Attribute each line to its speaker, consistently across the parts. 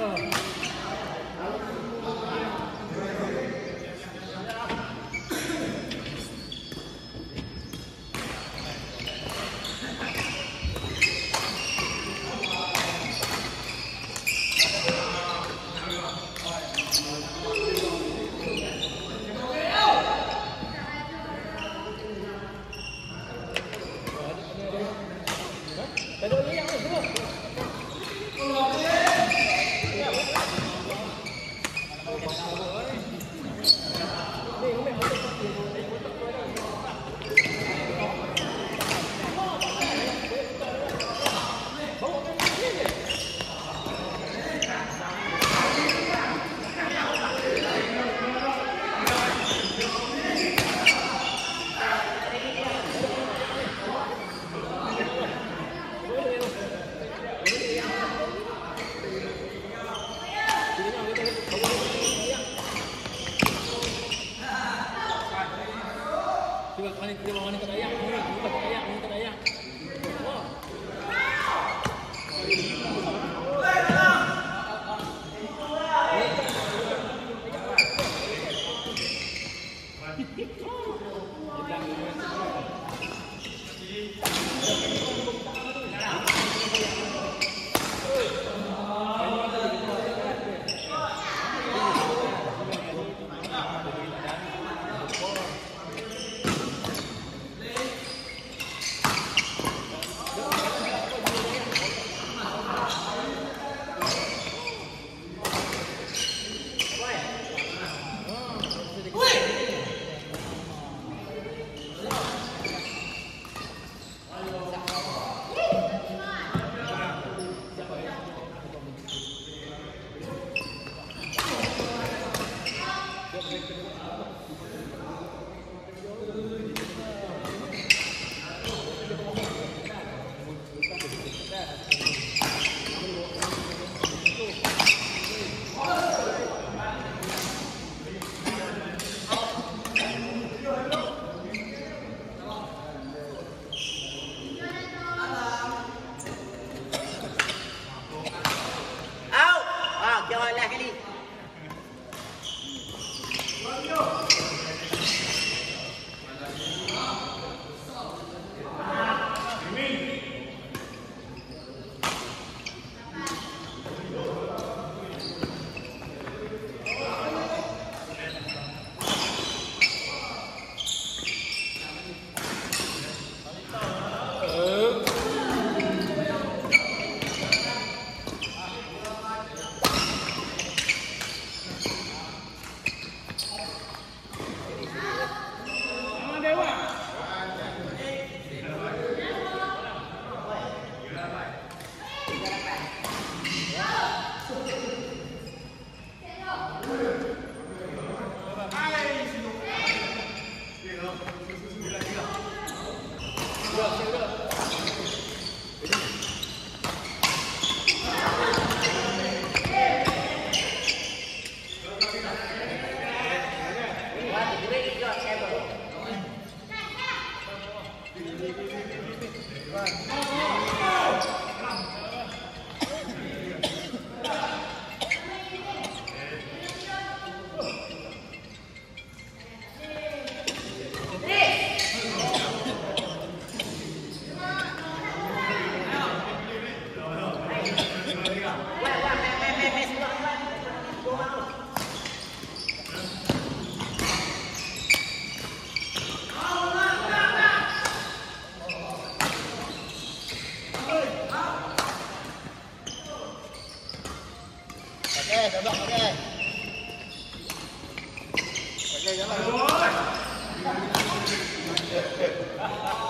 Speaker 1: Oh. Thank you.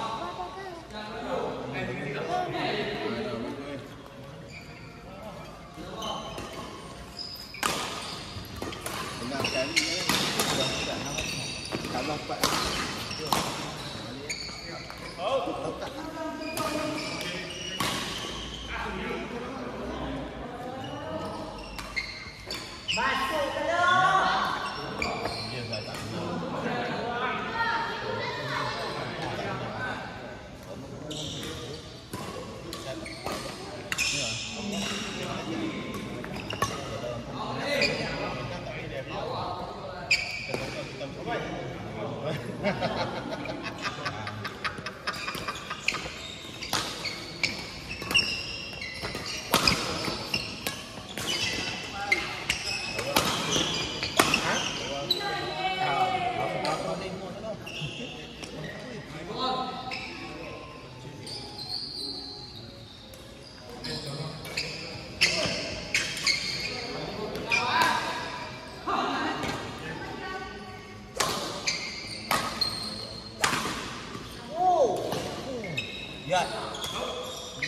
Speaker 1: Yan.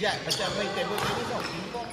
Speaker 1: Yan. Basta may table tennis o. Ping pong.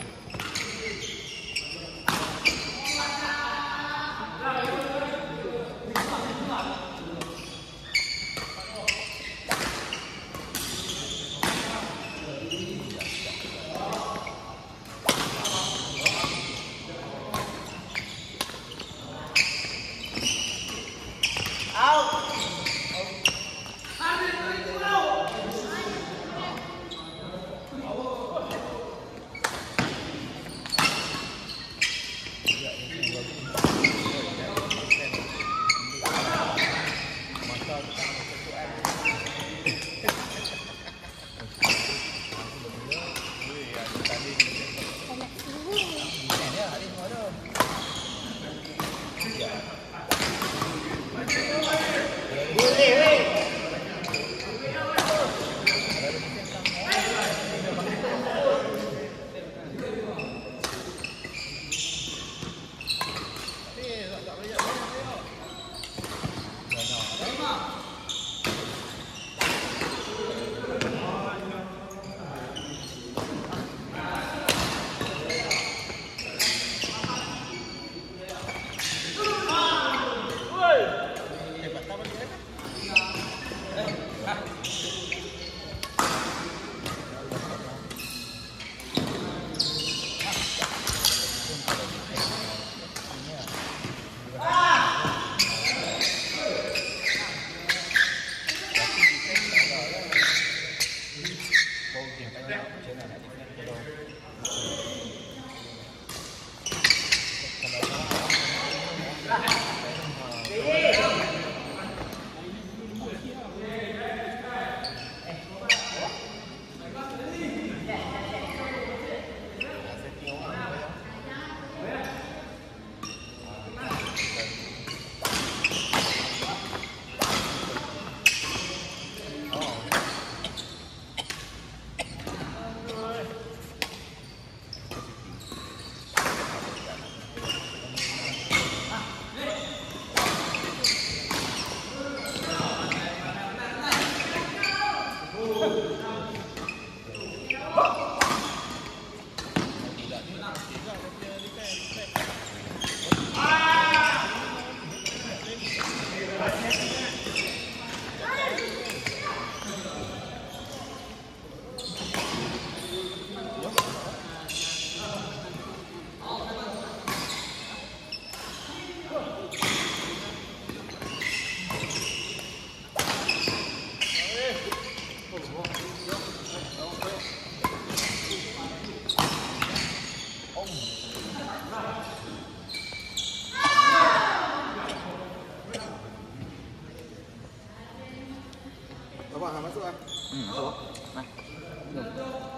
Speaker 1: 好吧，咱们做吧。嗯，好，来。